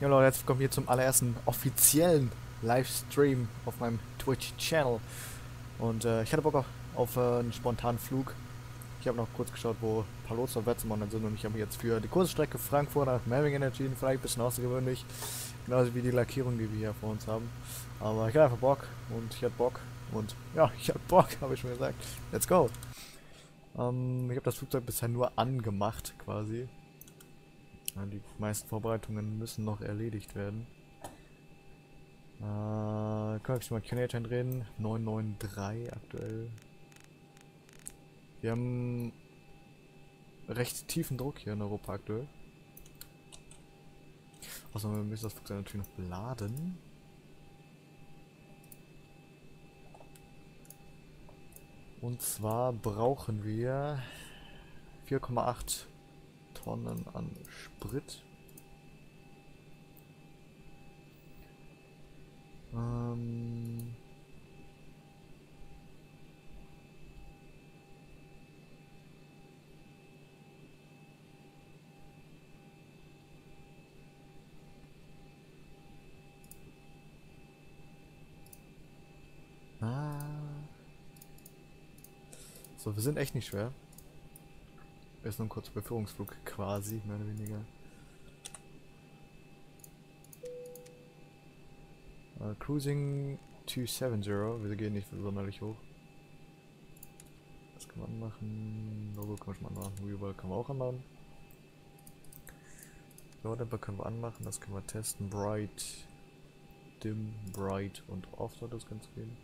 Ja Leute, jetzt kommen wir zum allerersten offiziellen Livestream auf meinem Twitch-Channel. Und äh, ich hatte Bock auf, auf äh, einen spontanen Flug. Ich habe noch kurz geschaut, wo Palos und Wetzmann sind und ich habe jetzt für die Kursstrecke Frankfurt nach Melving Energy vielleicht ein bisschen außergewöhnlich. Genauso wie die Lackierung, die wir hier vor uns haben. Aber ich hatte einfach Bock und ich hatte Bock und ja, ich hatte Bock, habe ich schon gesagt. Let's go! Ähm, ich habe das Flugzeug bisher nur angemacht quasi. Ja, die meisten Vorbereitungen müssen noch erledigt werden. Äh, kann ich mal Canadian drehen. 993 aktuell. Wir haben recht tiefen Druck hier in Europa aktuell. Außer wir müssen das Flugzeug natürlich noch beladen. Und zwar brauchen wir 4,8 Tonnen an Sprit. Ähm ah. So, wir sind echt nicht schwer. Ist nur ein kurzer Beführungsflug quasi, mehr oder weniger. Uh, cruising 270, wir gehen nicht sonderlich hoch. Das kann man anmachen. Logo kann man anmachen. Wheelball kann man auch anmachen. Loader können wir anmachen, das können wir testen. Bright, Dim, Bright und Off soll das Ganze gehen.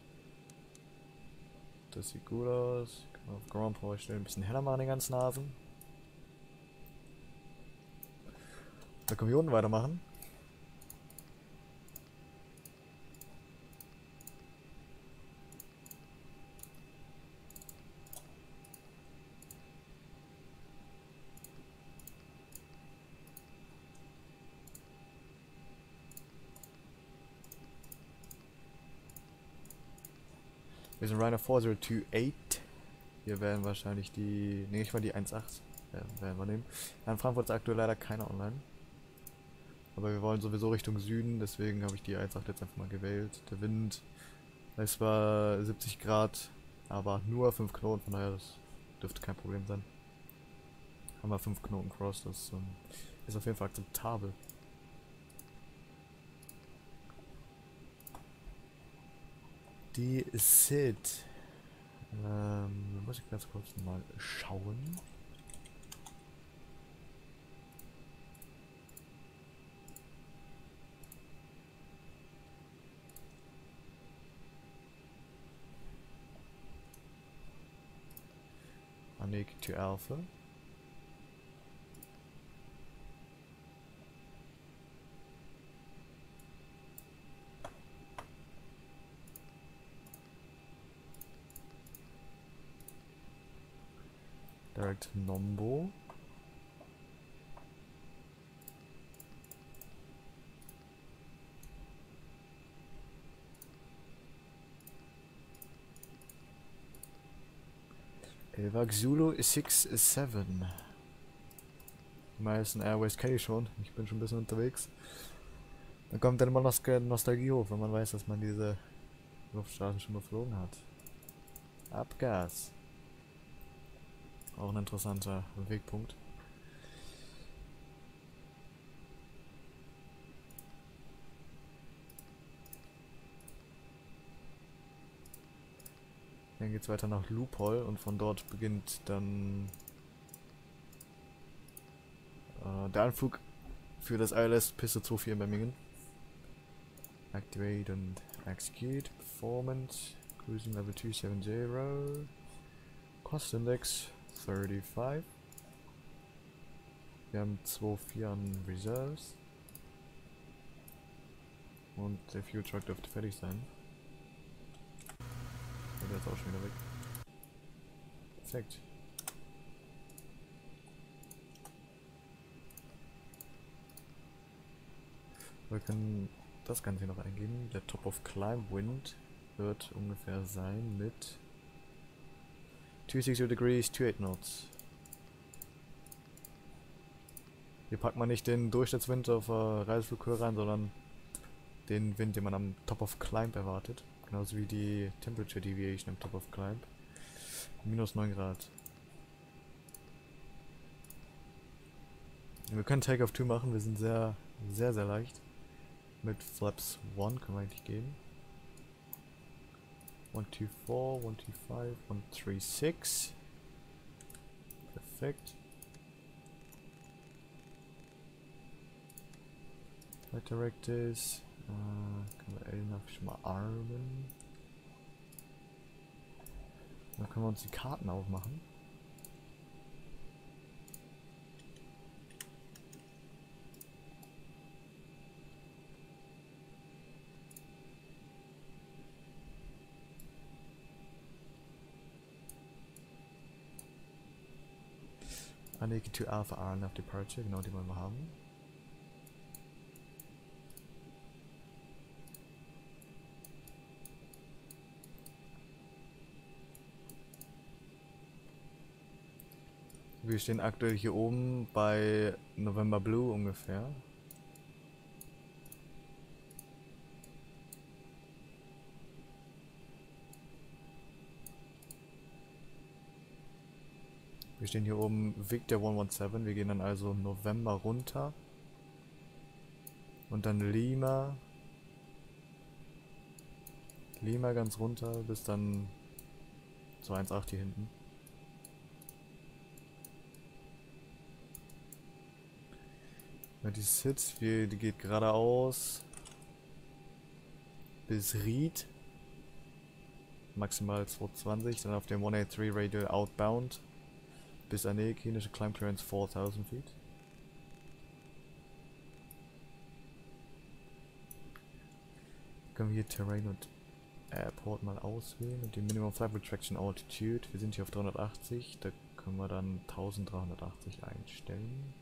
Das sieht gut aus. Kann man auf Ground Power stellen, ein bisschen heller machen, die ganzen Nasen. Da können wir unten weitermachen. Wir sind Rhino 4028. Wir werden wahrscheinlich die. Ne, ich mal die 1.8 äh, werden wir nehmen. in Frankfurt ist aktuell leider keiner online. Aber wir wollen sowieso Richtung Süden, deswegen habe ich die 1.8 jetzt einfach mal gewählt. Der Wind, es war 70 Grad, aber nur 5 Knoten, von daher das dürfte kein Problem sein. Haben wir 5 Knoten Cross, das ähm, ist auf jeden Fall akzeptabel. Die Sid. Ähm, muss ich ganz kurz mal schauen. Anik to Alpha. Direct Nombo. Elvak Zulu 6-7. Die meisten Airways kenne ich schon. Ich bin schon ein bisschen unterwegs. Da kommt dann immer noch Nostalgie hoch, wenn man weiß, dass man diese Luftstraßen schon geflogen hat. Abgas. Auch ein interessanter Wegpunkt. Dann geht es weiter nach Lupol und von dort beginnt dann äh, der Anflug für das ILS Piste 24 in Birmingham. Activate und execute. Performance. Cruising level 270. Cost Index 35. Wir haben 2,4 an Reserves. Und der Fuel Truck dürfte fertig sein. Der ist auch schon wieder weg. Perfekt. Wir können das Ganze noch eingeben. Der Top of Climb Wind wird ungefähr sein mit 260 degrees, 28 knots. Hier packt man nicht den Durchschnittswind auf Reiseflughöhe rein, sondern den Wind, den man am Top of Climb erwartet. Genauso wie die Temperature Deviation am Top of Climb. Minus 9 Grad. Wir können Take-Off 2 machen, wir sind sehr, sehr, sehr leicht. Mit Flaps 1 können wir eigentlich gehen. 1, 2, 4, 1, 2, 5, 1, 3, 6. Perfekt. Flight Directives. Äh, können wir L nach schon mal armen. Dann können wir uns die Karten aufmachen. Anlege to Alpha R nach Departure, genau die wollen wir haben. Wir stehen aktuell hier oben bei November Blue ungefähr. Wir stehen hier oben Victor 117. Wir gehen dann also November runter. Und dann Lima. Lima ganz runter bis dann zu 1,8 hier hinten. Ja, die Sitz, die geht geradeaus bis Ried. Maximal 220, dann auf dem 183 Radial Outbound bis eine klinische Climb Clearance 4000 Feet. Können wir hier Terrain und Airport mal auswählen und die Minimum Flight Retraction Altitude. Wir sind hier auf 380, da können wir dann 1380 einstellen.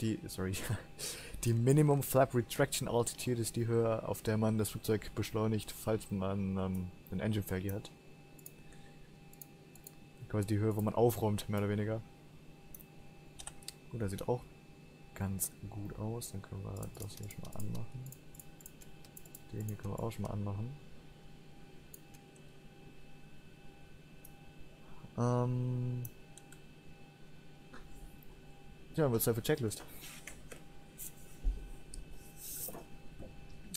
Die, sorry, Die Minimum Flap Retraction Altitude ist die Höhe, auf der man das Flugzeug beschleunigt, falls man ähm, einen Engine Failure hat. Quasi die Höhe, wo man aufräumt, mehr oder weniger. Gut, das sieht auch ganz gut aus. Dann können wir das hier schon mal anmachen. Den hier können wir auch schon mal anmachen. Ähm wird Zeit für Checklist.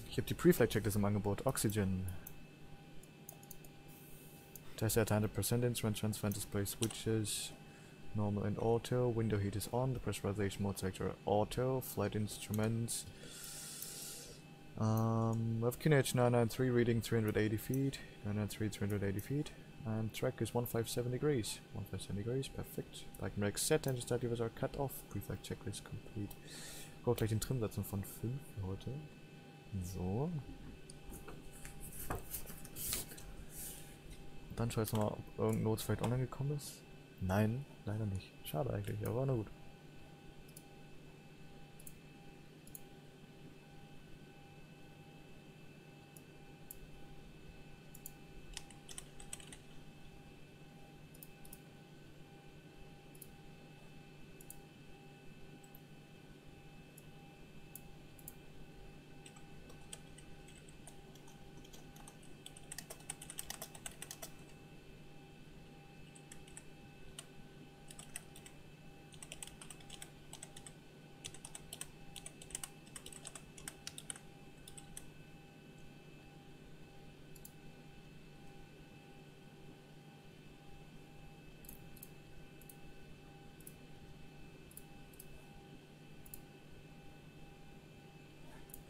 Ich habe die Pre-Flight-Checklist im Angebot. Oxygen. Test er at 100% er instrument transfer display switches. Normal and auto. Window heat is on. The pressurization mode sector auto. Flight instruments. Um, we have QNH 993 reading 380 feet. 993 380 feet. And track is 157 degrees. 157 degrees, perfekt. Bike set, engine start levers are cut off. Pre-flight checklist complete. Go gleich den Trim setzen von 5 für heute. So. Dann schau jetzt mal, ob irgendein Notes vielleicht online gekommen ist. Nein, leider nicht. Schade eigentlich, aber na gut.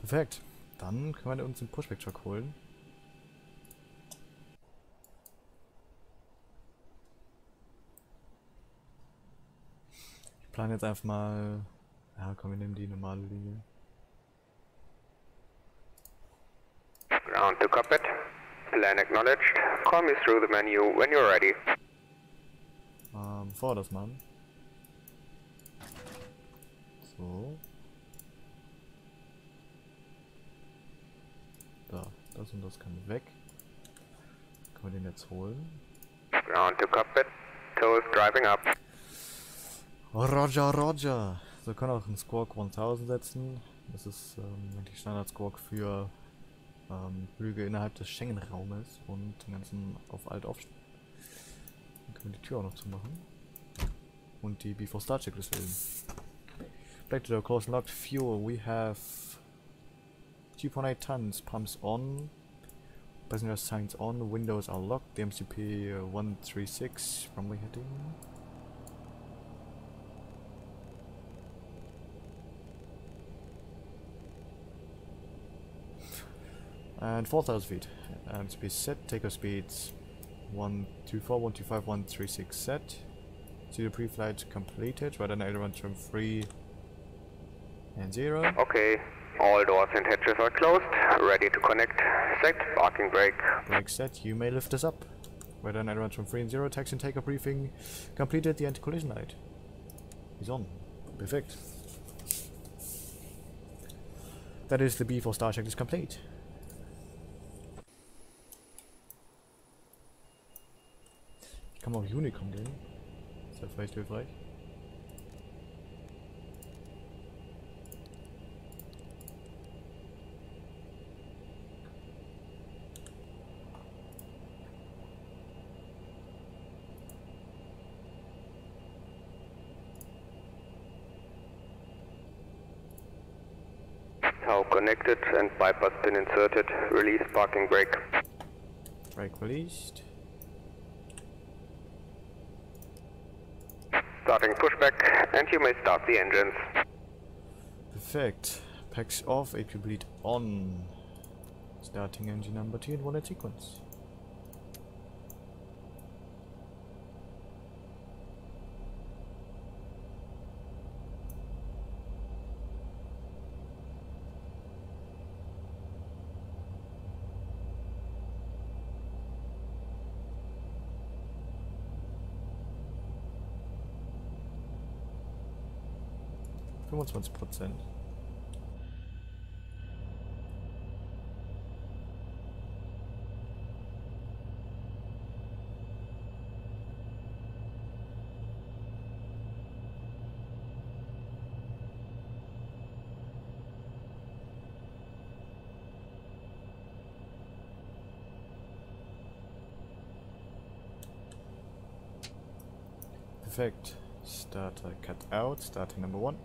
Perfekt. Dann können wir uns den Pushback-Truck holen. Ich plane jetzt einfach mal... Ja, komm, wir nehmen die normale Linie. Ground to cockpit. Plan acknowledged. Call me through the menu when you're ready. Ähm, vor das machen. So. Da, das und das kann weg. können wir den jetzt holen. Ground to cockpit. Toes driving up. Roger, Roger. So, wir können auch einen Squawk 1000 setzen. Das ist ähm, eigentlich Standard-Squawk für ähm, Flüge innerhalb des Schengen-Raumes und den ganzen auf Alt aufstellen. Dann können wir die Tür auch noch zumachen. Und die Before Star Checklist wählen. Back to the and locked fuel. We have 2.8 tons. Pumps on. Passenger signs on. Windows are locked. The MCP uh, 136 runway heading. And 4000 feet. Speed set. Takeoff speeds 124, 125, 136 set. The pre-flight completed. Right on aileron trim 3 and 0. Okay. All doors and hatches are closed. Ready to connect. Set. Parking brake. Brake set. You may lift us up. Right on aileron trim 3 and 0. Taxi and takeoff briefing completed. The anti-collision light is on. Perfect. That is the B4 star check is complete. Ich kann mal auf Unicom gehen. Ist ja vielleicht hilfreich. Bypass pin inserted. Release parking brake. Brake released. Starting pushback and you may start the engines. Perfect. Packs off, AP bleed on. Starting engine number 2 in one sequence. Fünfundzwanzig Prozent. Perfect. Starter cut out. Starting number one.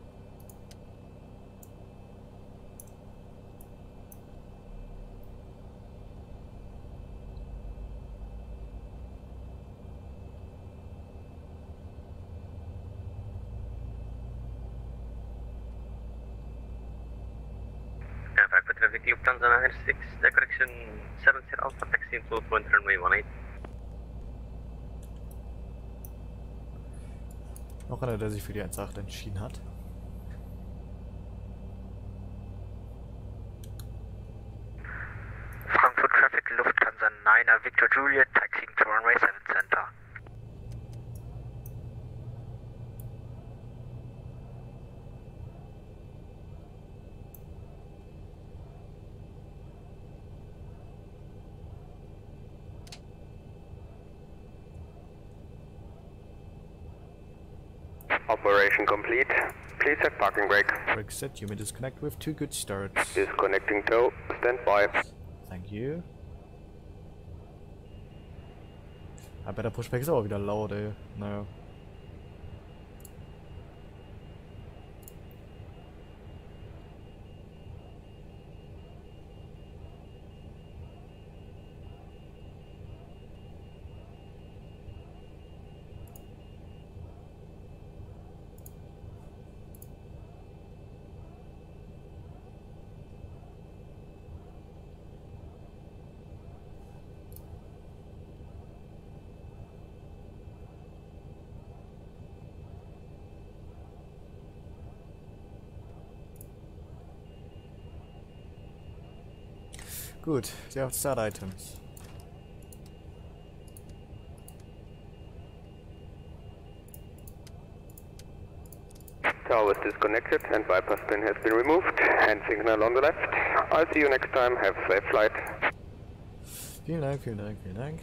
16 close one runway 18. Noch einer, der sich für die 1.8 entschieden hat. Set. You may disconnect with two good starts. Disconnecting tow. Stand by. Thank you. Aber der Pushback ist aber wieder laut, ey. Naja. Gut, der Start Items. Tower is disconnected and bypass pin has been removed. Hand signal on the left. I'll see you next time. Have a safe flight. Vielen Dank, vielen Dank, vielen Dank.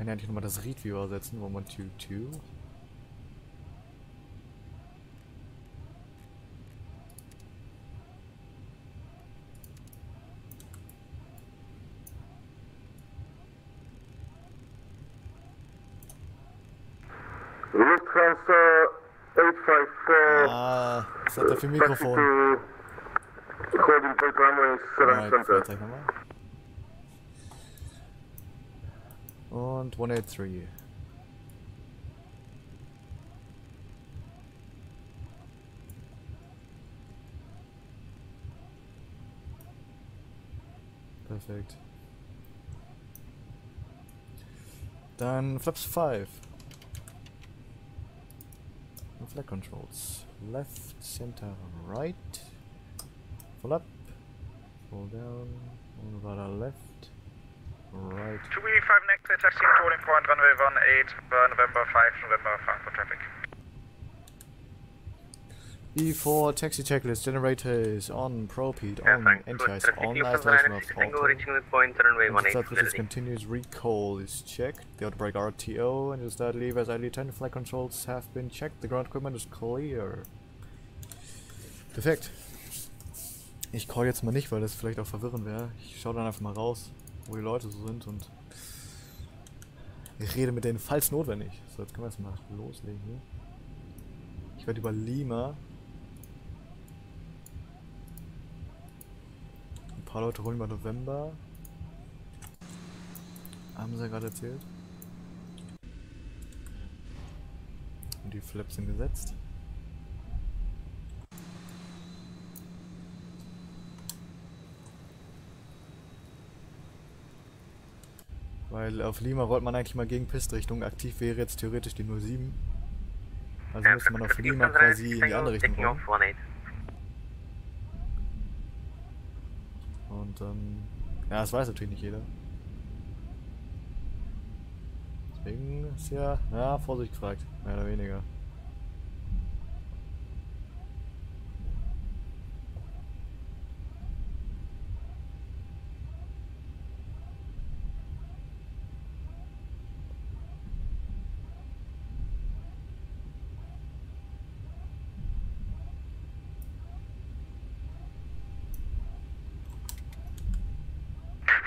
Kann ja eigentlich nochmal das Read-Viewer setzen. 1122. Lufthansa 854. Ah, was hat er für ein Mikrofon? Holding Point Runway 7 Alright, Center. Vielleicht gleich nochmal. Und 183. Perfekt. Dann Flaps 5. Und Flag Controls. Left, center, right. Full up. Full down. Und weiter left. Right. 2B5 next taxi and holding point runway 18 uh, November 5 November Frankfurt traffic. E4 taxi checklist generator is on, ProPeed Air on, NTIs on, Lufthansa isolation of 996 Tango Falcon. reaching the point runway And 18 start with this clearly. continuous recall is checked. The outbreak RTO and your start leave as ID10 flight controls have been checked. The ground equipment is clear. Perfekt. Ich call jetzt mal nicht, weil das vielleicht auch verwirrend wäre. Ich schaue dann einfach mal raus, wo die Leute so sind und ich rede mit denen, falls notwendig. So, jetzt können wir erstmal loslegen hier. Ich werde über Lima. Ein paar Leute holen über November. Haben sie ja gerade erzählt. Und die Flaps sind gesetzt. Weil auf Lima rollt man eigentlich mal gegen Pistrichtung. Aktiv wäre jetzt theoretisch die 07. Also Air müsste man auf Lima quasi 996 in die andere Richtung rollen. off 18. Und ähm, ja, das weiß natürlich nicht jeder. Deswegen ist ja, ja, Vorsicht gefragt, mehr oder weniger.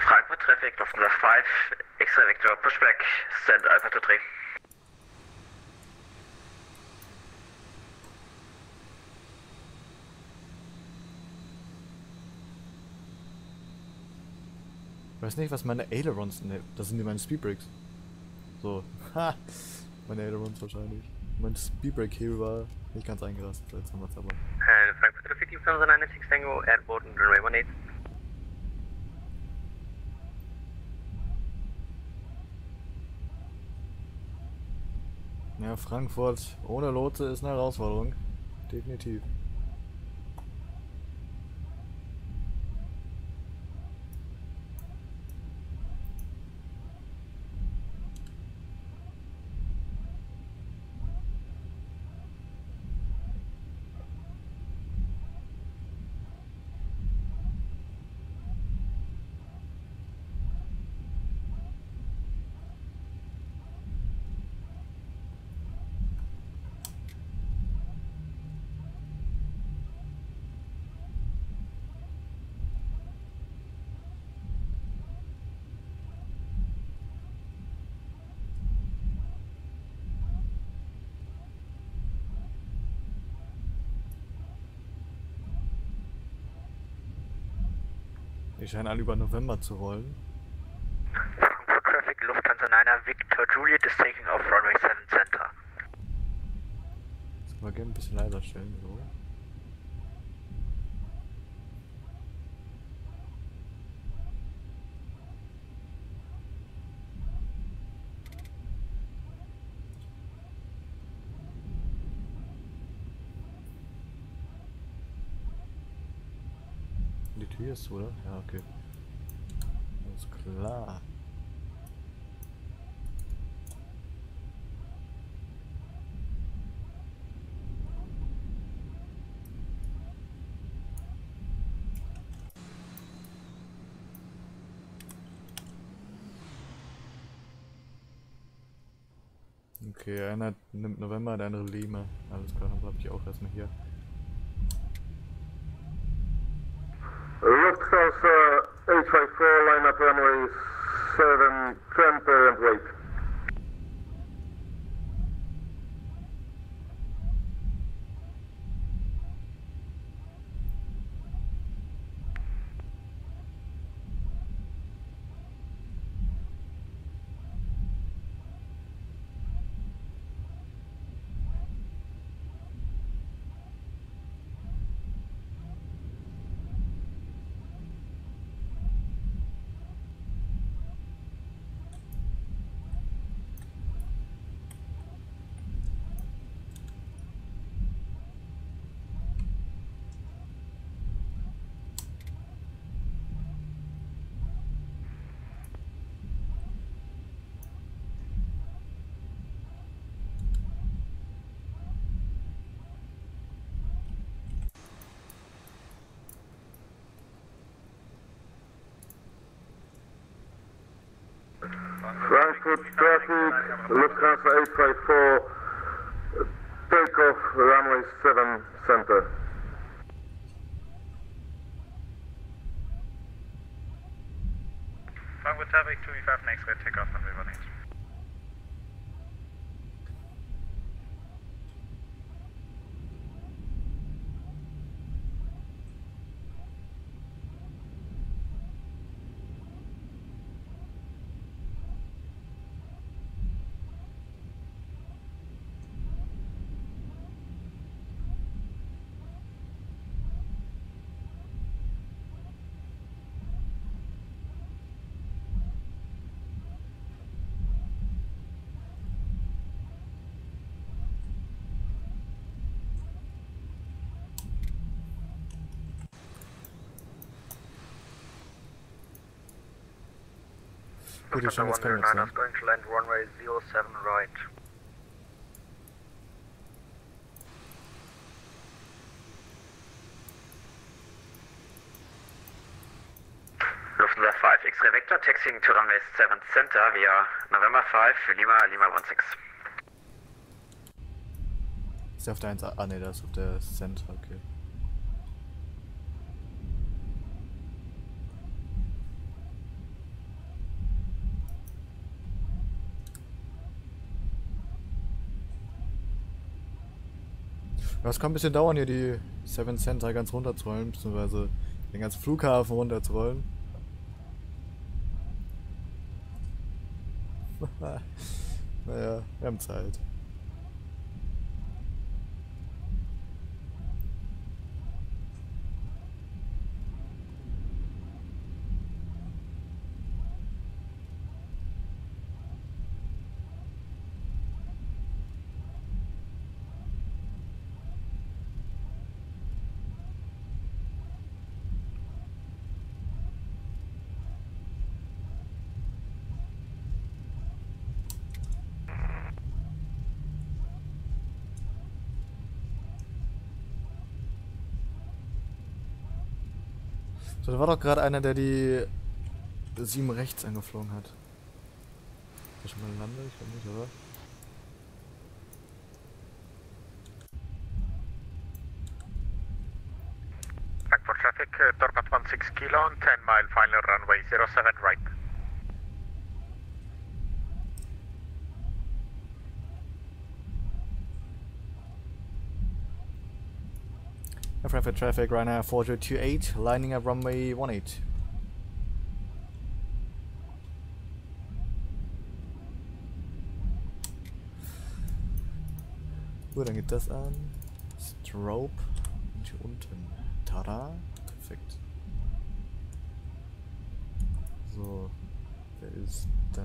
Frankfurt traffic Lufthansa 5 X-ray vector pushback send Alpha to 3. Ich weiß nicht, was meine Ailerons sind. Ne, Das sind die meine Speedbrakes. So, ha! Meine Ailerons wahrscheinlich. Mein Speedbrake Hebel war nicht ganz eingerastet, jetzt haben wir es aber. Frankfurt traffic Lufthansa 996 Tango airport runway 18. Ja, Frankfurt ohne Lotse ist eine Herausforderung. Definitiv. Die scheinen alle über November zu rollen. Traffic Lufthansa 9er Victor Juliet is taking off runway 7 center. Das können wir gerne ein bisschen leiser stellen, so. Zu, oder? Ja, okay. Alles klar. Okay, einer nimmt November, der andere Lima. Alles klar, dann bleib ich auch erstmal hier. Lufthansa 854, line up runway 7 center and wait. Frankfurt traffic, Lufthansa 854, takeoff runway 7 center. Frankfurt traffic 2V5 next red takeoff on River Lanes. Gut, ich schon, das kann jetzt sein. going to land runway 07 right. Lufthansa 5 X-Ray Vector, taxiing to runway 7 center via November 5, Lima, Lima 16. Ist der auf der 1? Ah ne, das ist auf der Center, okay. Ja, es kann ein bisschen dauern, hier die Seven Center ganz runterzurollen, beziehungsweise den ganzen Flughafen runterzurollen. naja, wir haben Zeit. So, da war doch gerade einer, der die 7 rechts angeflogen hat. Ist der schon mal gelandet? Ich glaube nicht, oder? Frankfurt traffic, uh, Dorpat 16 kilo on 10 mile final runway 07 right. Frankfurt traffic right now 4028, lining up runway 18. Gut, dann geht das an. Strobe. Und hier unten. Tada. Perfekt. So. Wer ist da?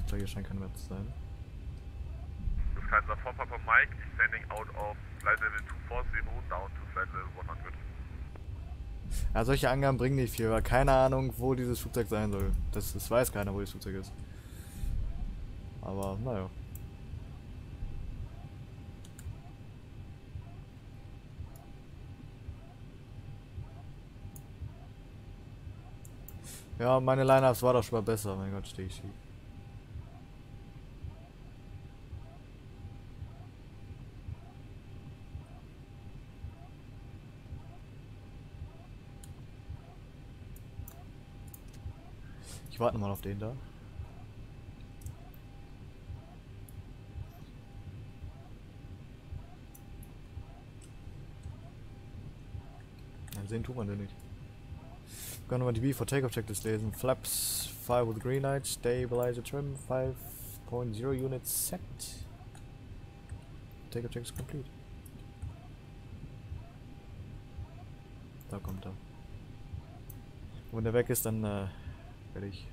Ich glaube, hier scheint kein mehr zu sein. Lufthansa 4 Papa Mike, descending out of flight level 240 down to flight level 100. Ja, solche Angaben bringen nicht viel, weil keine Ahnung, wo dieses Flugzeug sein soll. Das, das weiß keiner, wo das Flugzeug ist. Aber, naja. Ja, meine Lineups war doch schon mal besser. Mein Gott, stehe ich schief. Ich warte mal auf den da. Dann sehen tut man den nicht. Gonna want to be for takeoff checklist lesen. Flaps 5 with green light, stabilizer trim 5.0 units set. Takeoff check is complete. Da kommt er. Und wenn der weg ist, dann äh, werde ich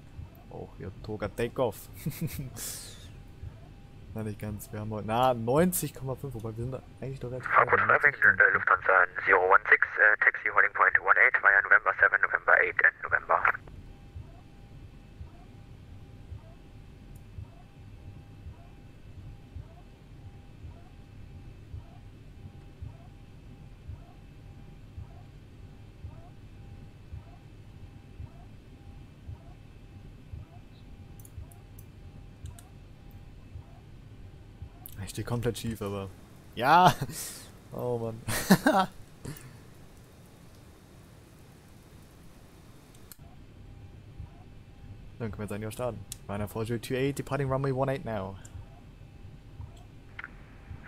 auch hier Toga Takeoff. Na nicht ganz, wir haben heute, na 90,5, wobei wir sind eigentlich doch relativ Frankfurt Traffic, 90. uh, Lufthansa 016, uh, taxi holding point 18 via November 7, November 8 and November. Ich stehe komplett schief, aber. Ja! Oh Mann. Dann können wir jetzt eigentlich auch starten. Meiner 428 departing runway 18 now.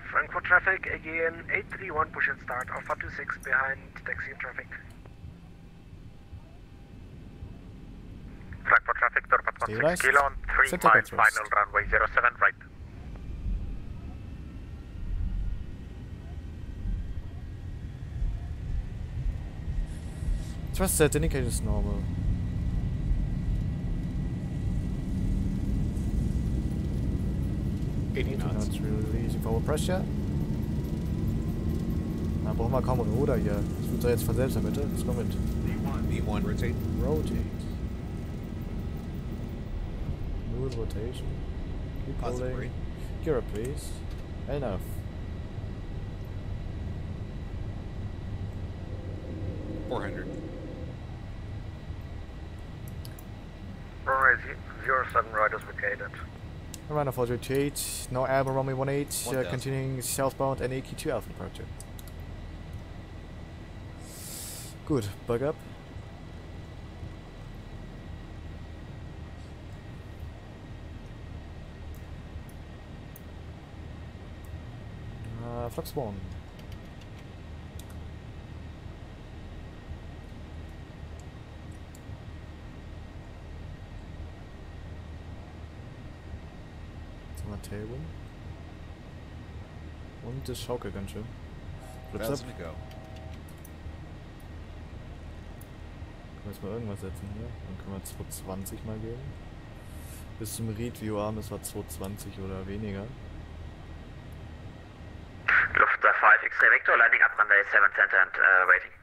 Frankfurt traffic, again 831, push and start, Alpha 26 behind taxi traffic. Frankfurt traffic, Dorpat 16 Stabilized. kilo on 3 Set mile, takeoff first. final runway 07 Thrust set indicator is normal. Not releasing forward pressure. Na, brauchen wir kaum Ruder hier. Das tut jetzt von selbst Mitte. Das kommt mit. V1, rotate. Rotate. Smooth rotation. Keep holding. Gear up, please. Enough. Four hundred. Right is vacated. Runner 428, no Alba runway 18, uh, 1000. continuing southbound and AQ2 Alpha departure. Gut, bug up. Uh, Flux 1. Wir Tailwind. Und das schaukelt ganz schön. Flips up. Können wir jetzt mal irgendwas setzen hier? Dann können wir 220 mal geben. Bis zum Review Arm, das war 220 oder weniger. Lufthansa 5 X-ray Vector, landing up runway 7 center and uh, waiting.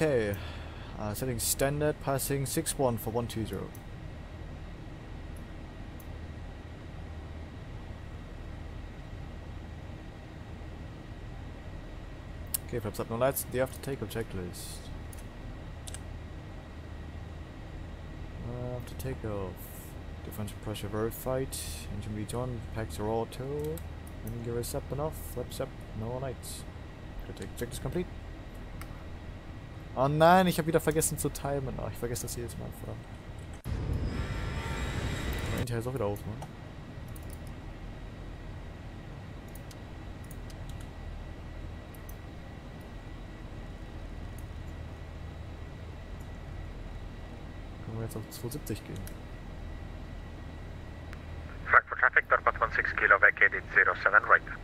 Okay. Uh, setting standard, passing 6-1 for 120. Okay, flaps up no lights, the after takeoff checklist. Uh, after takeoff. Differential pressure verified. Engine beats on. Packs are auto. Landing gear is up and off. Flaps up. No lights. Check is complete. Oh nein, ich habe wieder vergessen zu timen. Oh, ich vergesse das jedes Mal. Verdammt. Man hinterher so wieder aufmachen. Können wir jetzt auf 270 gehen. Frankfurt traffic, Dorpat 16 kilo vacated 07 right.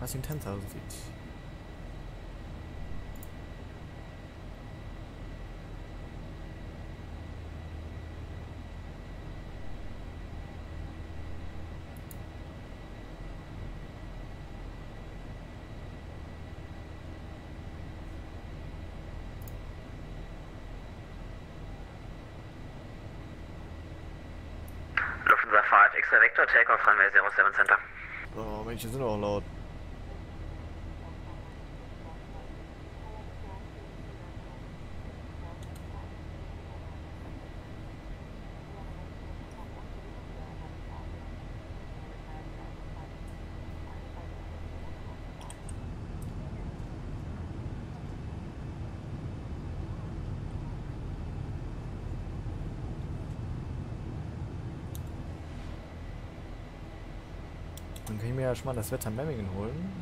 Passing 10,000 feet. Lufthansa 5, extra vector, takeoff runway 07 center. Oh, Mensch, sind auch laut. Ja schon mal das Wetter Memmingen holen.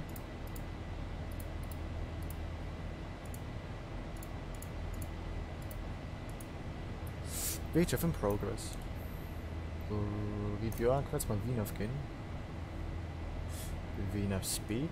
VHF in progress. Wie Björn, jetzt mal Wien aufgehen. Wiener Speed.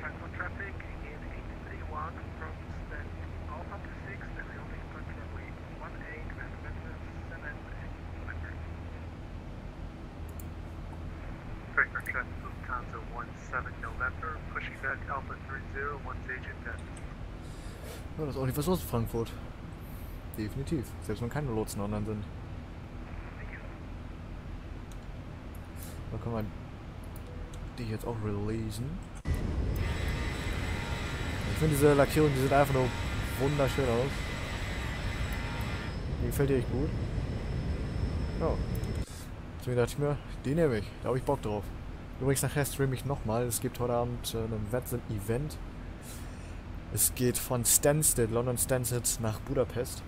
Frankfurt traffic is 831 from stand Alpha to 6, and we only expect runway 18, transmitter 7 November. Frankfurt traffic Lufthansa 17 November, pushing back Alpha 30, one stage intent. Ja, das ist auch nicht was los in Frankfurt. Definitiv. Selbst wenn keine Lotsen online sind. Da können wir die jetzt auch releasen. Ich finde diese Lackierung, die sieht einfach nur wunderschön aus. Die gefällt dir echt gut. Ja. Deswegen dachte ich mir, die nehme ich. Da habe ich Bock drauf. Übrigens nachher streame ich nochmal. Es gibt heute Abend äh, ein Wettsim-Event. Es geht von Stansted, London Stansted nach Budapest.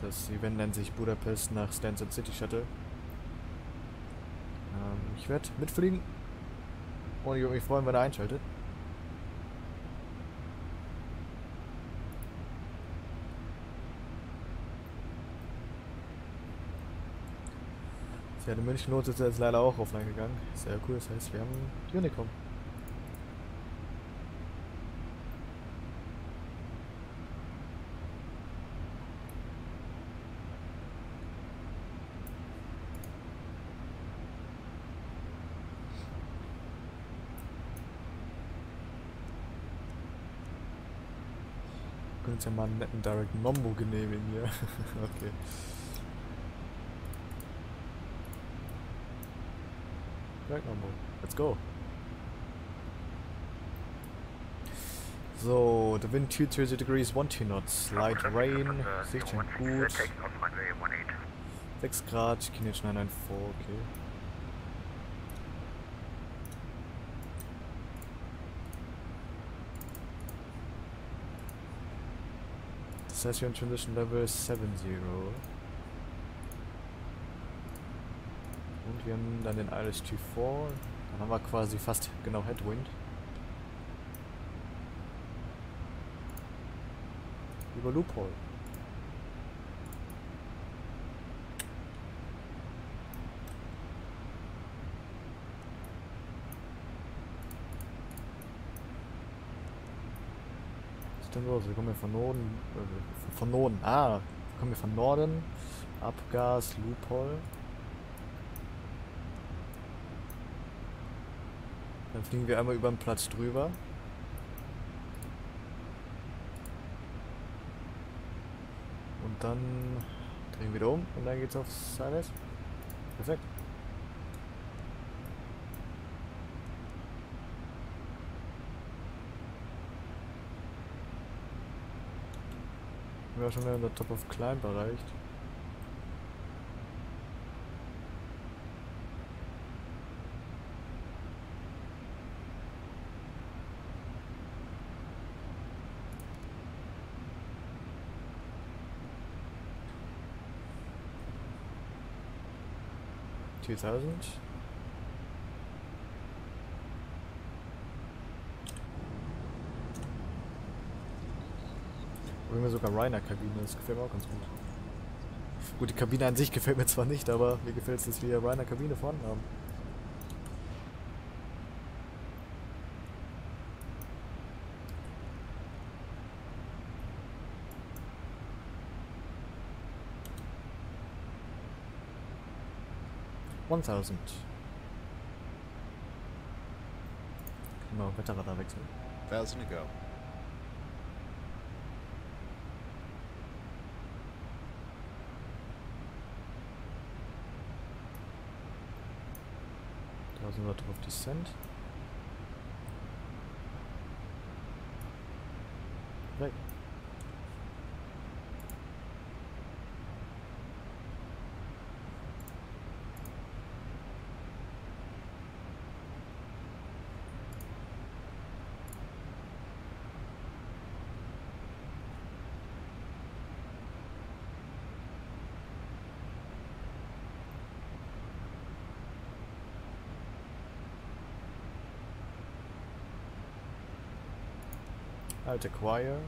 Das Event nennt sich Budapest nach Stansted City Shuttle. Ähm, ich werde mitfliegen. Und ich würde mich freuen, wenn er einschaltet. Ja, der München Not ist jetzt leider auch offline gegangen. Sehr cool, das heißt, wir haben Unicom. Ja mal einen netten Direct Nombo genehmigen hier. okay. Direct Nombo. Let's go. So, der Wind 230 degrees, 12 knots, light rain, Sicht schon gut, Taking off runway 18. 6 Grad, Kinetisch 994, okay. Das heißt, wir haben Transition Level 7-0. Und wir haben dann den ILST4. Dann haben wir quasi fast genau Headwind. Über Loophole. Denn los? Wir kommen ja von Norden. Äh, von Norden. Ah, wir kommen ja von Norden. Abgas, Loophole. Dann fliegen wir einmal über den Platz drüber. Und dann drehen wir wieder um und dann geht's aufs Silas. Perfekt. Wir schon wieder in der Top of Climb erreicht. Two thousand. mir sogar Reiner-Kabine, das gefällt mir auch ganz gut. Gut, die Kabine an sich gefällt mir zwar nicht, aber mir gefällt es, dass wir Reiner-Kabine vorne haben. Tausend. Können wir auch Wetterradar wechseln? Thousand ago. Go. Tausend Leute auf Descent. Weg. Alt acquire.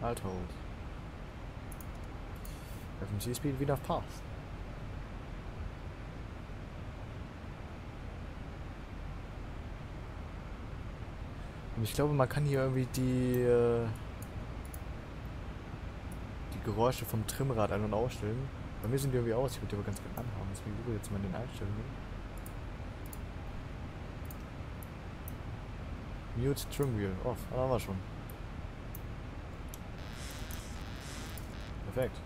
Alt hold. FMC speed wieder auf Path. Und ich glaube, man kann hier irgendwie die, äh, die Geräusche vom Trimrad ein- und ausstellen. Bei mir sind die irgendwie aus, ich würde die aber ganz gerne anhaben, deswegen suche ich jetzt mal in den Einstellungen. Mute Trim Wheel off, da haben wir schon. Perfekt.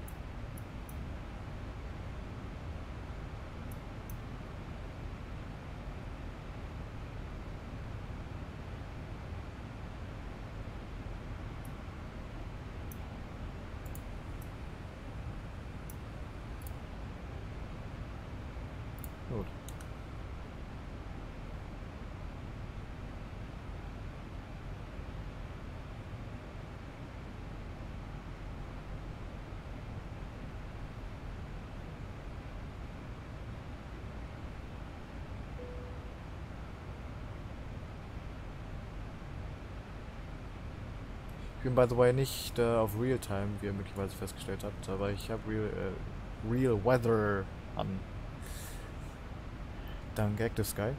Gut. Ich bin by the way nicht äh, auf Realtime, wie ihr möglicherweise festgestellt habt, aber ich habe Real, äh, Real Weather an. Dank Active Sky.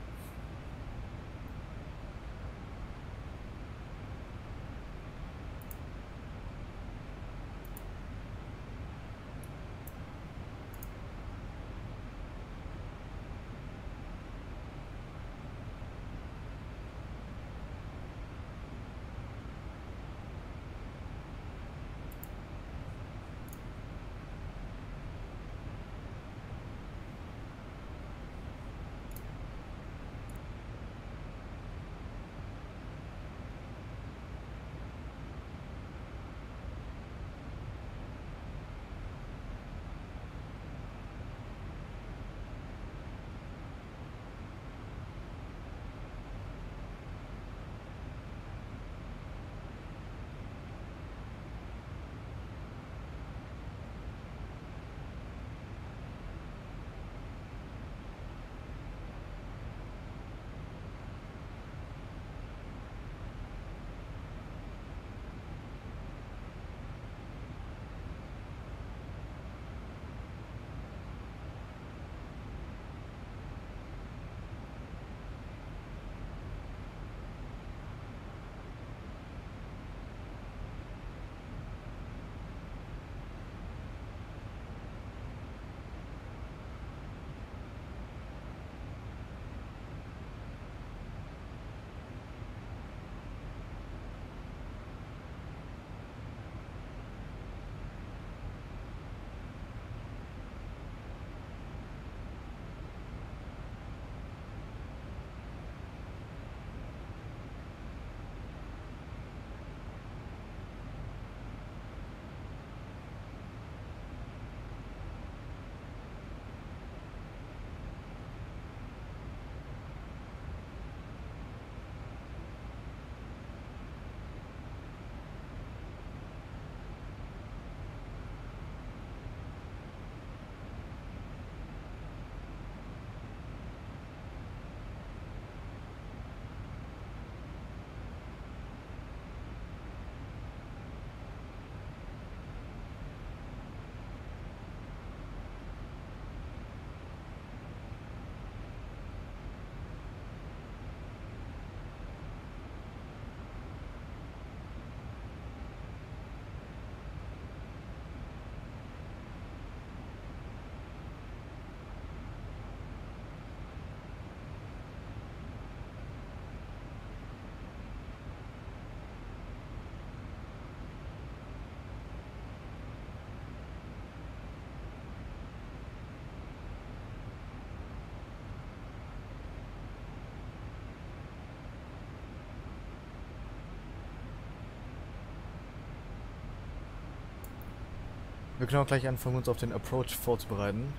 Wir können auch gleich anfangen, uns auf den Approach vorzubereiten.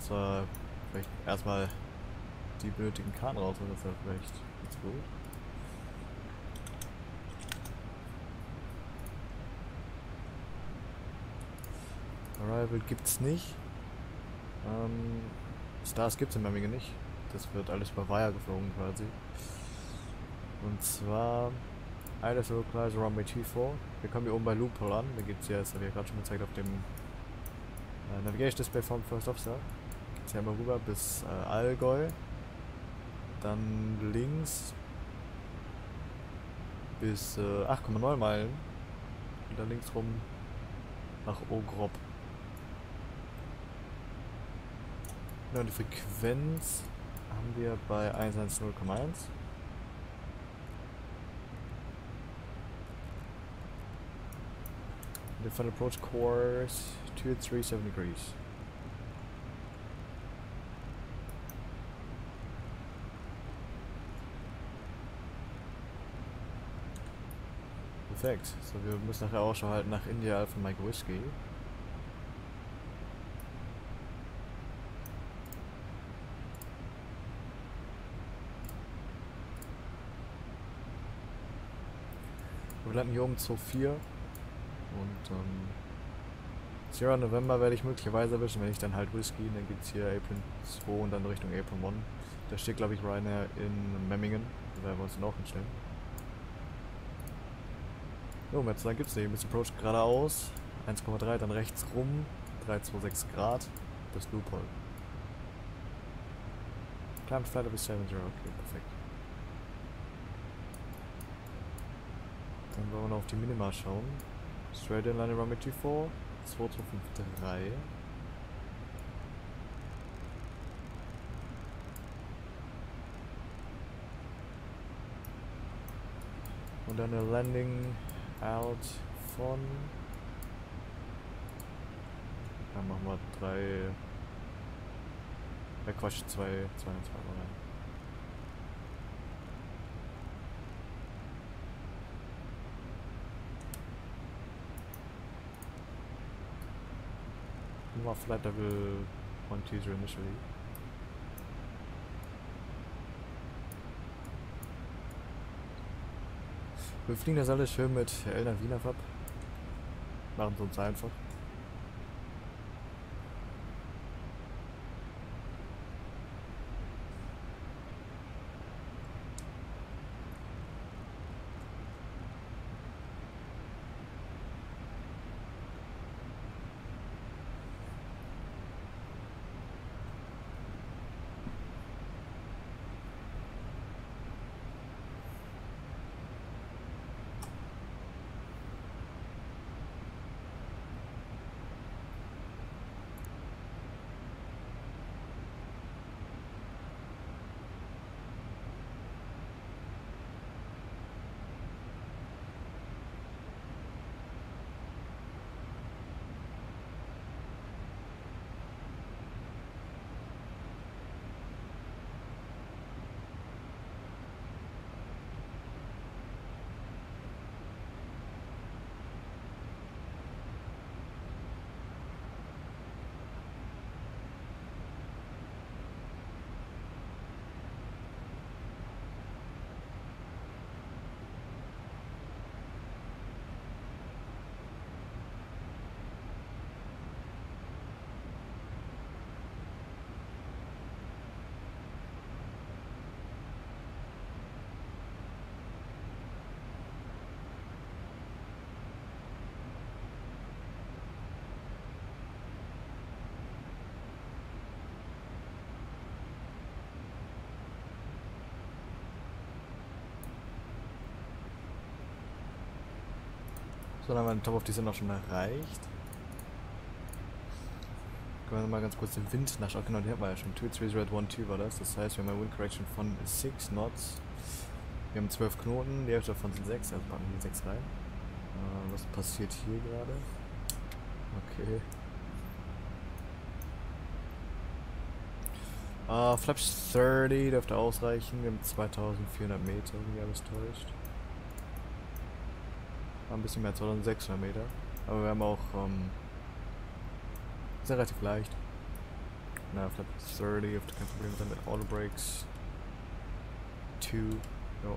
Zwar vielleicht erstmal die benötigen Karten raus, das wäre vielleicht ganz gut. Arrival gibt's nicht. Ähm, Stars gibt's in Memmingen nicht. Das wird alles über Wire geflogen quasi. Und zwar alles localize around by T4. Wir kommen hier oben bei Loophole an. Da gibt's ja, das habe ich ja gerade schon gezeigt auf dem Navigation Display vom First Officer. Geht's hier einmal rüber bis äh, Allgäu. Dann links bis äh, 8,9 Meilen. Und dann links rum nach Ogrop. Ja, die Frequenz haben wir bei 110,1. The final approach course 237 degrees. Perfekt. So, wir müssen nachher auch schon halt nach India Alpha Mike Whiskey. Wir landen hier oben 2-4 und ähm, Sierra November werde ich möglicherweise erwischen, wenn ich dann halt Whisky, dann gibt es hier Apron 2 und dann Richtung Apron 1. Da steht glaube ich Ryanair in Memmingen, da werden wir uns dann auch hinstellen. Jo, dann gibt's nicht. Ein bisschen Approach geradeaus, 1,3, dann rechts rum, 326 Grad, das Loophole. Climb flight of 70, okay, perfekt. Dann wollen wir noch auf die Minima schauen. Straight in line runway 24, 2253. Und dann eine Landing out von. Dann machen wir drei. Äh, Quatsch, zwei, zwei und zwei rein. Nur Flight Level 1 Teaser initially. Wir fliegen das alles schön mit Elna Wiener ab. Machen es uns einfach. So, dann haben wir den Top of Descent auch schon erreicht. Können wir mal ganz kurz den Wind nachschauen. Genau, den hatten wir ja schon. 2, 3, Red 1, 2 war das. Das heißt, wir haben eine Wind Correction von 6 Knots. Wir haben 12 Knoten, die Hälfte davon sind 6, also packen wir 6 rein. Äh, was passiert hier gerade? Okay. Uh, Flaps 30 dürfte ausreichen. Wir haben 2400 Meter, wenn mich alles täuscht. Ein bisschen mehr, 2600 Meter. Aber wir haben auch ähm, Ist relativ leicht. Na, Flap 30, habt kein Problem damit. Auto Brakes. 2. Jo.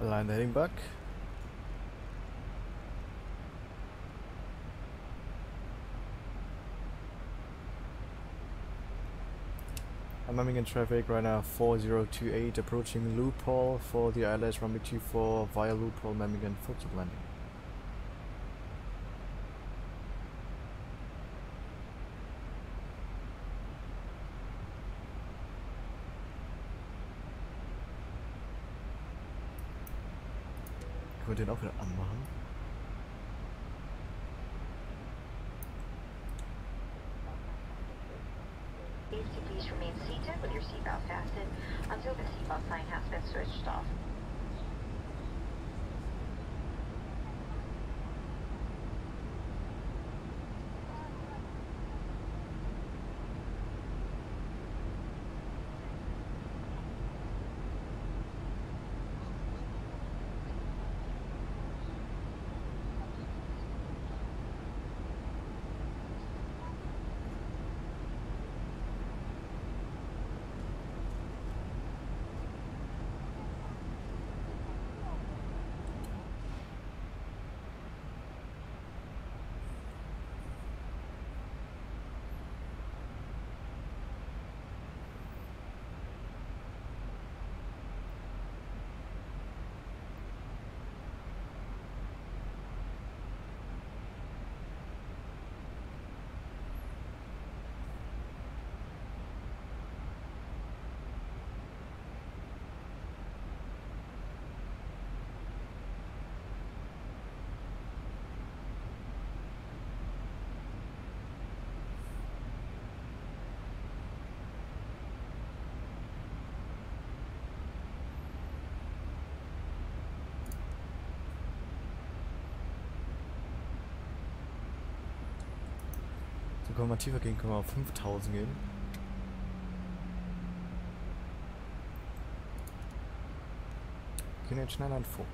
Align the heading back. I'm coming in traffic right now 4028 approaching loophole for the ILS runway 24 via loophole Memmingen stop landing. Wir den auch wieder anmachen? Please remain seated with your seatbelt fastened until the seatbelt sign has been switched off. So können wir tiefer gehen, können wir auf 5000 gehen. Gehen jetzt schnell ein vor.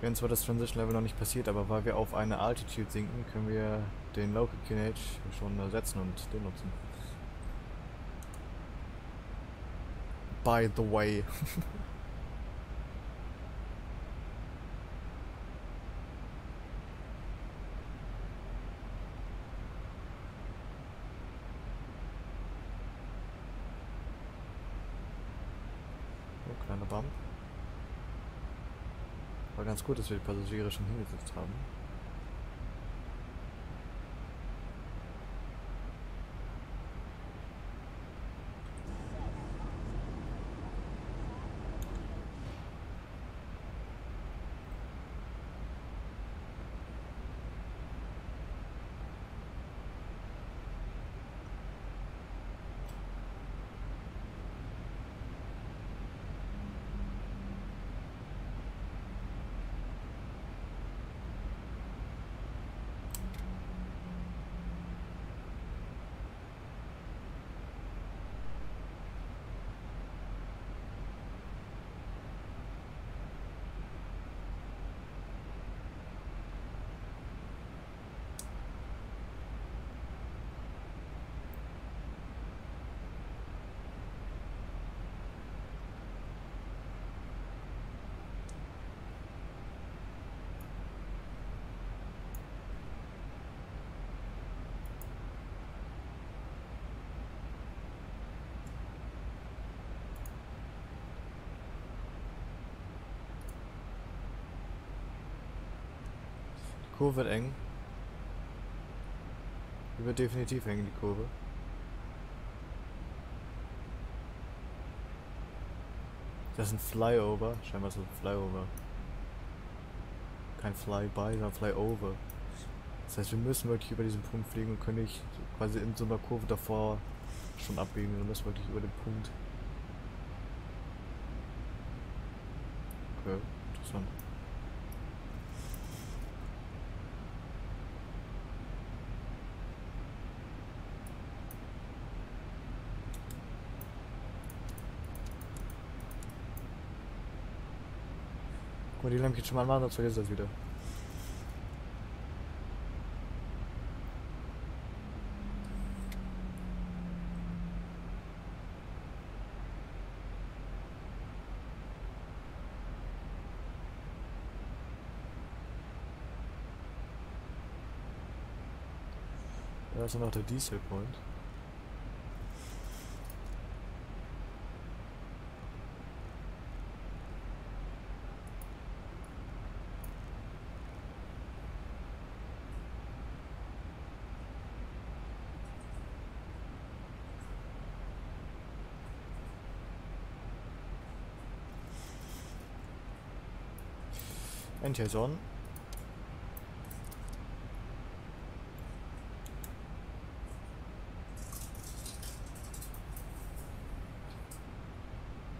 Während zwar das Transition Level noch nicht passiert, aber weil wir auf eine Altitude sinken, können wir den Local Kinage schon ersetzen und den nutzen. By the way. Oh, kleiner Bump. War ganz gut, dass wir die Passagiere schon hingesetzt haben. Kurve wird eng. Die wird definitiv eng, die Kurve. Das ist ein Flyover. Scheinbar ist ein Flyover. Kein Flyby, sondern Flyover. Das heißt, wir müssen wirklich über diesen Punkt fliegen und können nicht quasi in so einer Kurve davor schon abbiegen. Wir müssen wirklich über den Punkt. Okay, Die Lämpchen schon mal anmachen, sonst vergisst das wieder. Da ist noch der Diesel Point. Anti-Air on.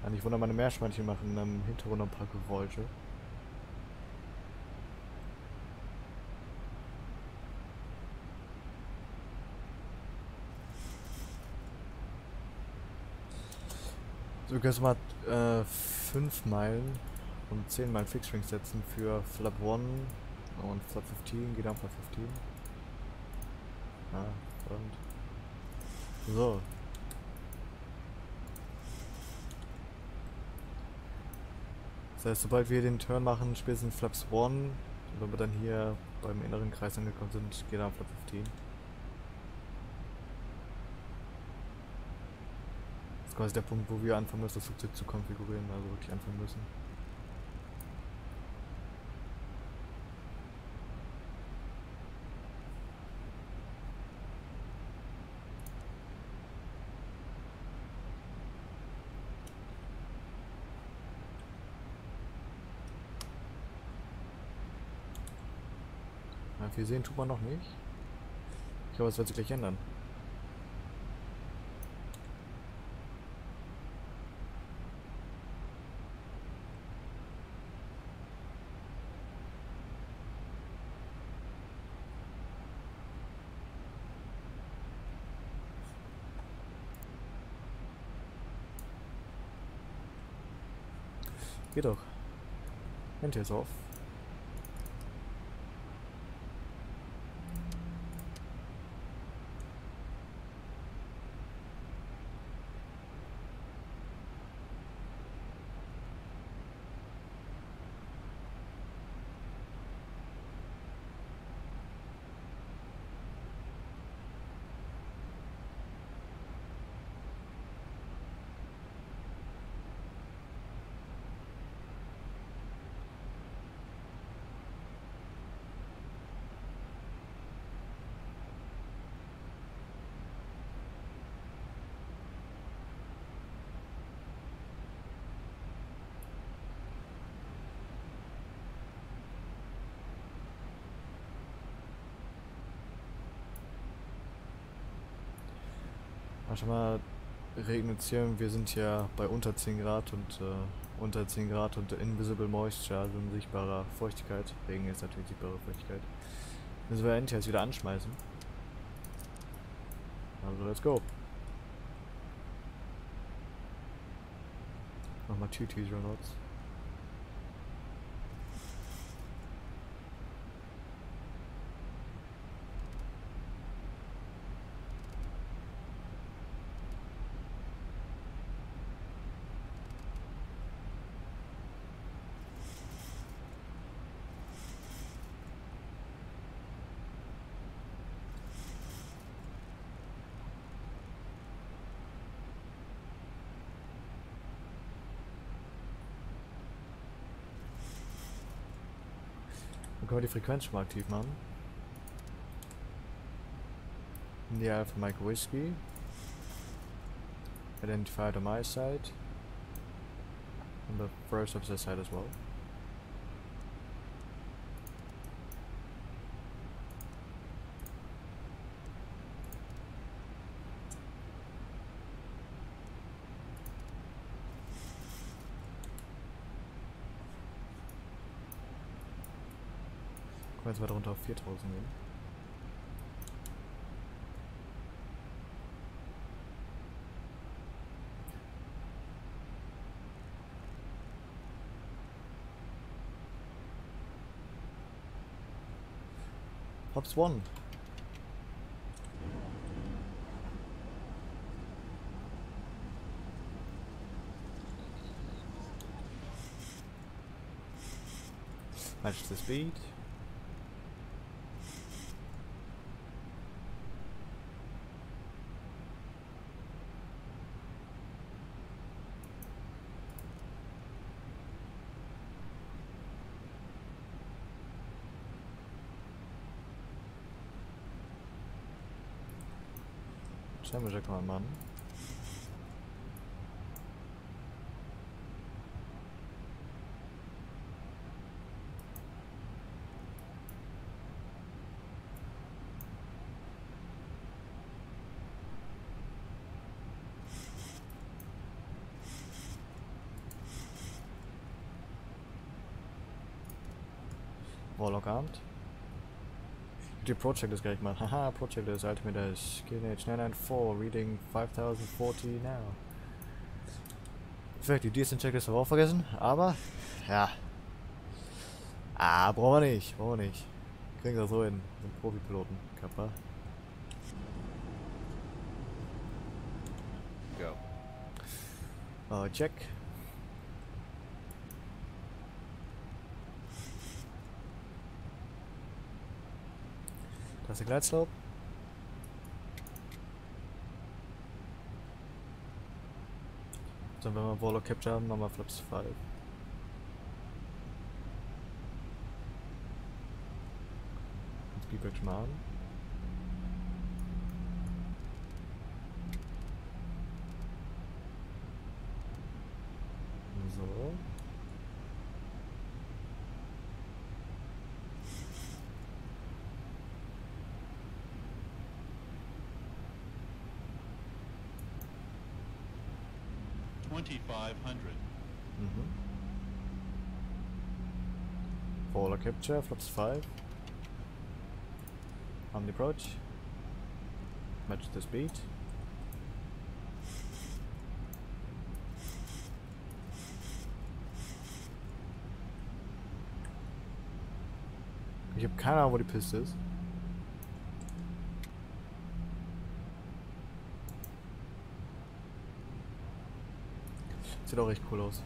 Ja, nicht wundern, meine Meerschweinchen machen im Hintergrund ein paar Geräusche. So, du mal äh, 5 Meilen und 10 Meilen Fixstring setzen für Flap 1 und Flap 15, geht dann Flap 15. Ah, und. So, Das heißt, sobald wir den Turn machen, spätestens Flaps 1, und wenn wir dann hier beim inneren Kreis angekommen sind, geht auf Flap 15. Das ist quasi der Punkt, wo wir anfangen müssen, das Flugzeug zu konfigurieren, also wirklich anfangen müssen. Viel sehen tut man noch nicht. Ich glaube, es wird sich gleich ändern. Geht doch. Enter ist auf. Warte mal, regnet es hier. Wir sind ja bei unter 10 Grad und äh, unter 10 Grad und Invisible Moisture, also unsichtbarer Feuchtigkeit. Regen ist natürlich sichtbare Feuchtigkeit. Müssen wir endlich jetzt wieder anschmeißen. Also let's go. Nochmal two Teaser Notes. Die Frequenz schon mal aktiv machen. India Alpha Mike Whiskey. Identified on my side. On the first officer side as well. Können wir jetzt weiter runter auf 4000 gehen. Hops one. Match the speed. Temperature kann man machen. Warlock armed. Die Project ist gleich mal. Haha, Project ist Ultimate Dash. KNH 994, reading 5040 now. Perfekt, die Decent Checklist haben wir auch vergessen, aber ja. Ah, brauchen wir nicht, brauchen wir nicht. Kriegen wir so hin. Sind Profipiloten, Kappa. Go. Äh, check. Da ist der Gleitslope. So, wenn wir Warlock Capture haben, machen wir Flaps 5. Jetzt Speedback schon mal an. 2500. Mm -hmm. Polar capture, flops 5. On the approach. Match the speed. Ich habe keine Ahnung, wo die Piste ist. Sieht auch recht cool aus.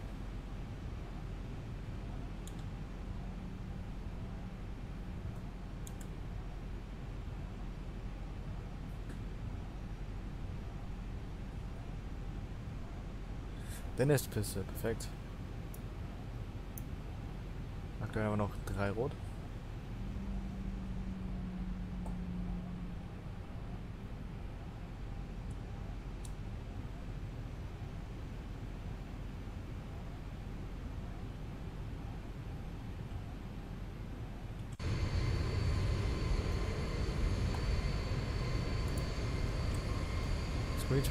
Der Nestpiste, perfekt. Aktuell haben wir noch drei Rot.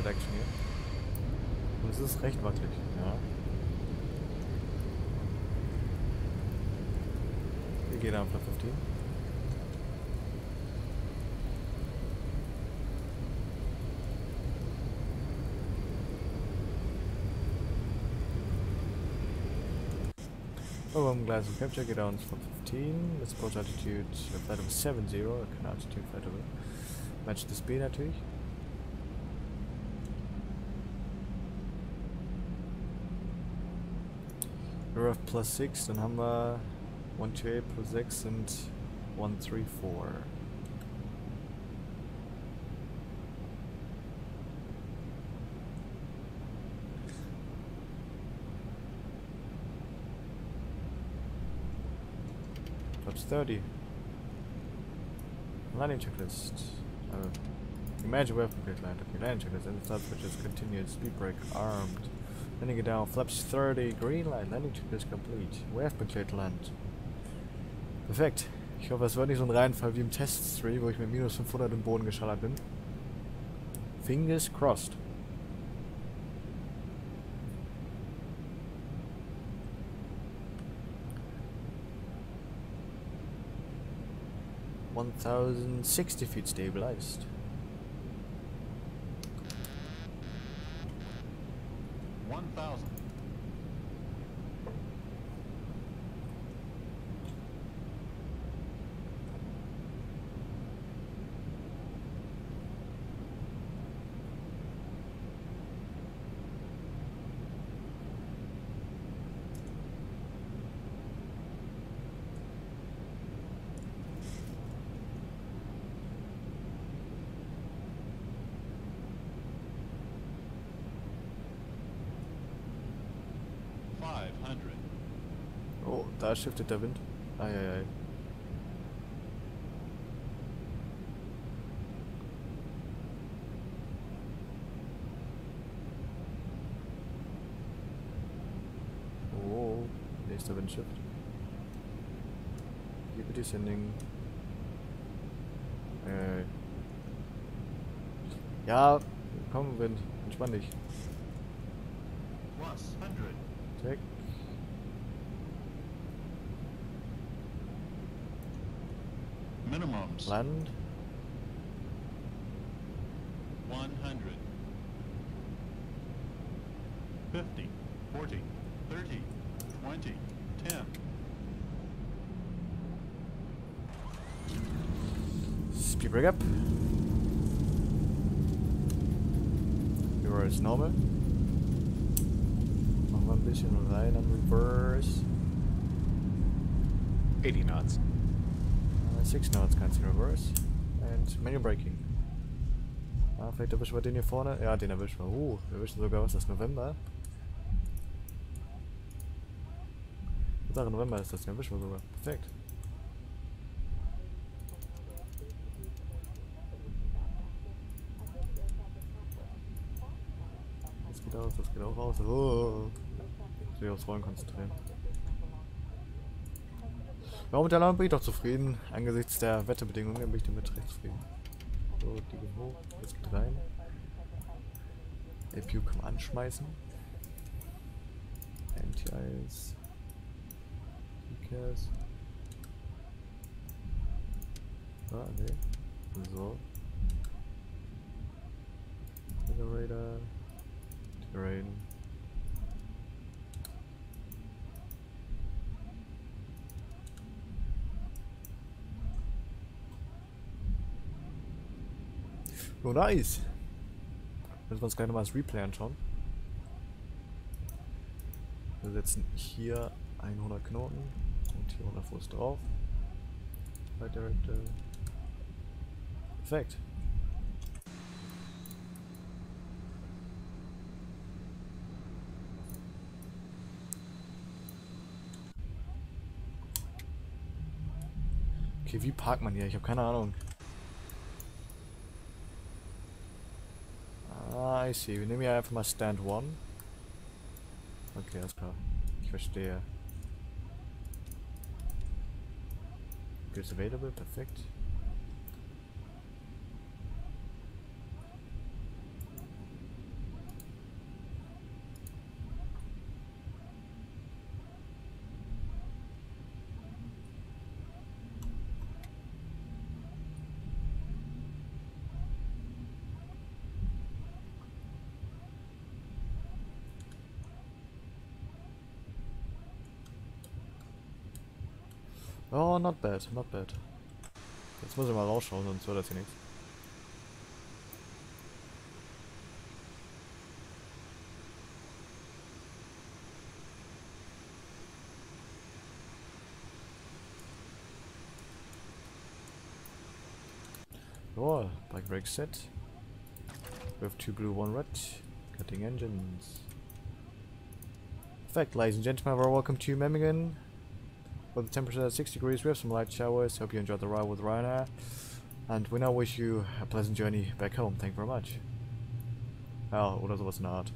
Action hier. Und es ist recht wackelig, ja. Wir gehen am Flap 15. Oh, um glass and capture, get on spot 15. Let's approach altitude flight level 70, keine altitude flight level. Match the speed natürlich. Plus 6, dann haben wir 128 plus 6 sind 134. Dort Flaps 30. Landing checklist. Uh, imagine weapon plate land. Okay, landing checklist. And stuff which is continued. Speed brake armed. Landing it down. Flaps 30. Green light. Landing checklist complete. Weapon plate land. Perfekt. Ich hoffe, es wird nicht so ein Reihenfall wie im Teststream, wo ich mit minus 500 im Boden geschallert bin. Fingers crossed. One thousand sixty feet stabilized. One thousand. Five hundred. Oh, da shiftet der Wind. Eieiei. Oh, nächster Windshift. Keep it descending. Äh. Ja, komm, Wind. Entspann dich. Land. One hundred. Fifty. Forty. Thirty. Twenty. Ten. Speed break up. Mirror is normal. Machen wir ein bisschen rein an Reverse. 80 knots. Uh, 6 knots kannst du Reverse. And Manual Braking. Ah, vielleicht erwischen wir den hier vorne. Ja, den erwischen wir. Uh, wir erwischen sogar, was das, November? Sage November ist das, den erwischen wir sogar. Perfekt. Das geht aus, das geht auch raus. Oh. Ich will aufs Rollen konzentrieren. Ja, mit der Lampe bin ich doch zufrieden. Angesichts der Wetterbedingungen bin ich damit recht zufrieden. So, die gehen hoch, das geht rein. APU kann man anschmeißen. Anti-Eyes. Cares. Ah, ne. So. Generator. Terrain. Oh, nice. Müssen wir uns gleich nochmal das Replay anschauen. Wir setzen hier 100 Knoten und hier 100 Fuß drauf. Bei Director. Perfekt. Okay, wie parkt man hier? Ich habe keine Ahnung. Ah, I see. Wir nehmen hier einfach mal Stand 1. Okay, alles klar. Ich verstehe. Goods available, perfekt. Not bad, not bad. Jetzt muss ich mal rausschauen, sonst wird das hier nichts. Oh, bike brake set. We have two blue, one red. Cutting engines. Perfect, ladies and gentlemen, welcome to Memmingen. But the temperature is 6 degrees, we have some light showers. Hope you enjoyed the ride with Ryanair. And we now wish you a pleasant journey back home. Thank you very much. Ja, oder sowas in der Art.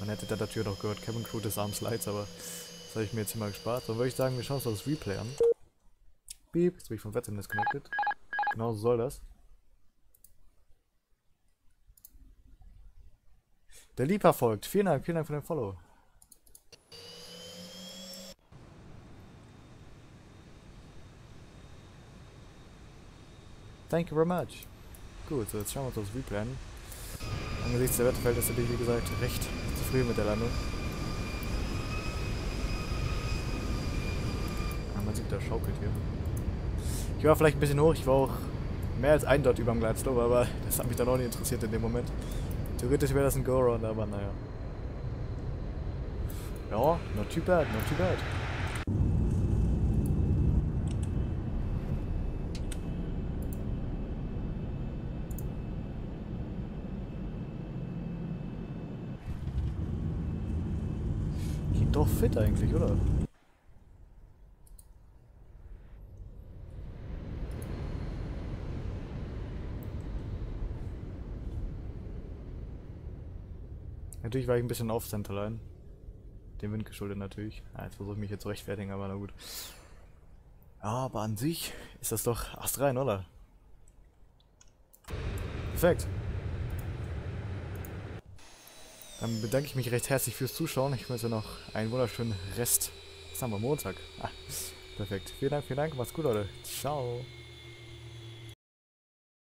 Man hätte da natürlich noch gehört, Cabin Crew des Arms Lights, aber das habe ich mir jetzt hier mal gespart. Dann würde ich sagen, wir schauen uns das Replay an. Beep, jetzt bin ich vom Wetter disconnected. Genau so soll das. Der Lieber folgt. Vielen Dank, vielen Dank für den Follow. Thank you very much. Gut, so jetzt schauen wir uns das Replay an. Angesichts der Wetterverhältnisse bin ich, wie gesagt, recht zufrieden mit der Landung. Ah, man sieht, da schaukelt hier. Ich war vielleicht ein bisschen hoch, ich war auch mehr als ein Dot über dem Gleitslope, aber das hat mich dann auch nicht interessiert in dem Moment. Theoretisch wäre das ein Go-Round, aber naja. Ja, not too bad, not too bad. Klingt doch fit eigentlich, oder? Natürlich war ich ein bisschen auf Centerline. Dem Wind geschuldet natürlich. Ja, jetzt versuche ich mich hier zu rechtfertigen, aber na gut. Aber an sich ist das doch astrein, oder? Perfekt. Dann bedanke ich mich recht herzlich fürs Zuschauen. Ich wünsche noch einen wunderschönen Rest. Was haben wir? Montag. Ah, perfekt. Vielen Dank, vielen Dank. Macht's gut, Leute. Ciao.